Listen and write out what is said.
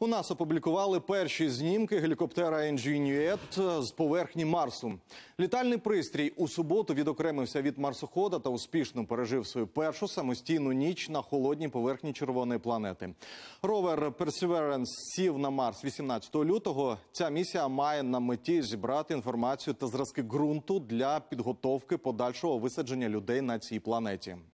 У нас опублікували перші знімки гелікоптера Engineer е, з поверхні Марсу. Літальний пристрій у суботу відокремився від марсохода та успішно пережив свою першу самостійну ніч на холодній поверхні червоної планети. Ровер Perseverance сів на Марс 18 лютого. Ця місія має на меті зібрати інформацію та зразки ґрунту для підготовки подальшого висадження людей на цій планеті.